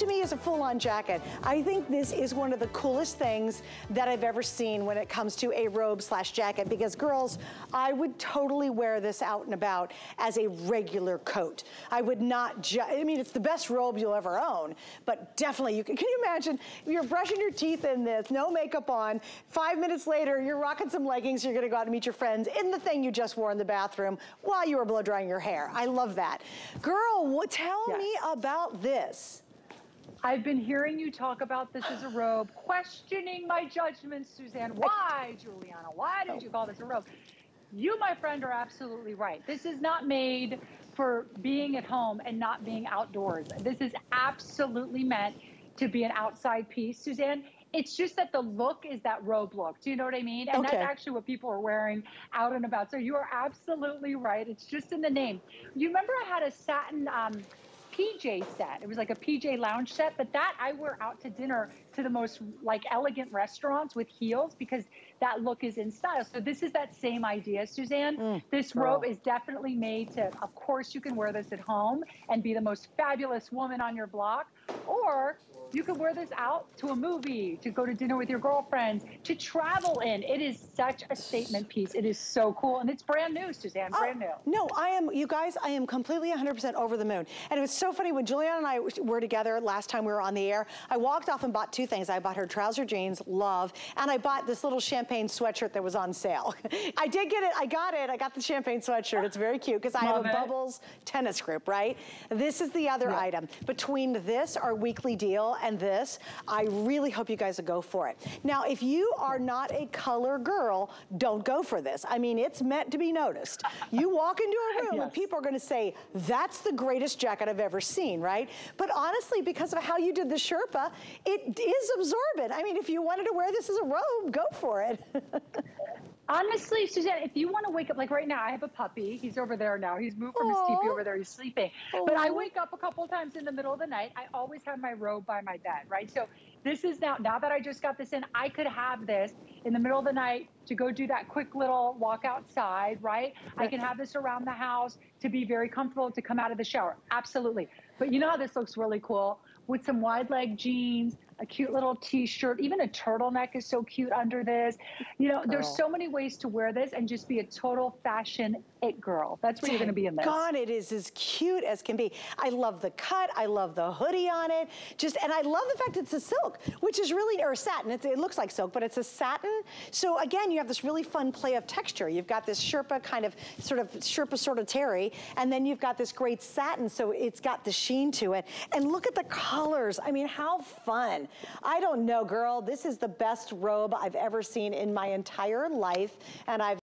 to me is a full-on jacket. I think this is one of the coolest things that I've ever seen when it comes to a robe slash jacket because girls, I would totally wear this out and about as a regular coat. I would not, I mean, it's the best robe you'll ever own, but definitely you can, can you imagine you're brushing your teeth in this, no makeup on, five minutes later, you're rocking some leggings, you're gonna go out and meet your friends in the thing you just wore in the bathroom while you were blow drying your hair. I love that. Girl, tell me about this. I've been hearing you talk about this as a robe, questioning my judgment, Suzanne. Why, Giuliana? Why did you call this a robe? You, my friend, are absolutely right. This is not made for being at home and not being outdoors. This is absolutely meant to be an outside piece, Suzanne. It's just that the look is that robe look. Do you know what I mean? And okay. that's actually what people are wearing out and about. So you are absolutely right. It's just in the name. You remember I had a satin um, PJ set. It was like a PJ lounge set, but that I wear out to dinner to the most like elegant restaurants with heels because that look is in style. So this is that same idea, Suzanne. Mm, this robe is definitely made to, of course you can wear this at home and be the most fabulous woman on your block, or you could wear this out to a movie, to go to dinner with your girlfriends, to travel in. It is such a statement piece. It is so cool. And it's brand new, Suzanne, oh, brand new. No, I am, you guys, I am completely 100% over the moon. And it was so funny when Giuliana and I were together last time we were on the air, I walked off and bought two things. I bought her trouser jeans, love, and I bought this little champagne sweatshirt that was on sale. I did get it, I got it, I got the champagne sweatshirt. It's very cute because I have a it. Bubbles tennis group, right? This is the other yeah. item. Between this, our weekly deal, and this, I really hope you guys will go for it. Now, if you are not a color girl, don't go for this. I mean, it's meant to be noticed. You walk into a room yes. and people are gonna say, that's the greatest jacket I've ever seen, right? But honestly, because of how you did the Sherpa, it is absorbent. I mean, if you wanted to wear this as a robe, go for it. Honestly, Suzanne, if you want to wake up, like right now, I have a puppy. He's over there now. He's moved from Aww. his teepee over there. He's sleeping. Aww. But I wake up a couple times in the middle of the night. I always have my robe by my bed, right? So this is now, now that I just got this in, I could have this in the middle of the night to go do that quick little walk outside, right? I can have this around the house to be very comfortable to come out of the shower. Absolutely. But you know how this looks really cool? With some wide leg jeans, a cute little t-shirt, even a turtleneck is so cute under this. You know, girl. there's so many ways to wear this and just be a total fashion it girl. That's where you're gonna be in this. God, it is as cute as can be. I love the cut, I love the hoodie on it. Just, and I love the fact it's a silk, which is really, or satin, it, it looks like silk, but it's a satin. So again, you have this really fun play of texture. You've got this Sherpa kind of, sort of, Sherpa sort of terry, and then you've got this great satin, so it's got the sheen to it. And look at the colors. I mean, how fun. I don't know, girl. This is the best robe I've ever seen in my entire life, and I've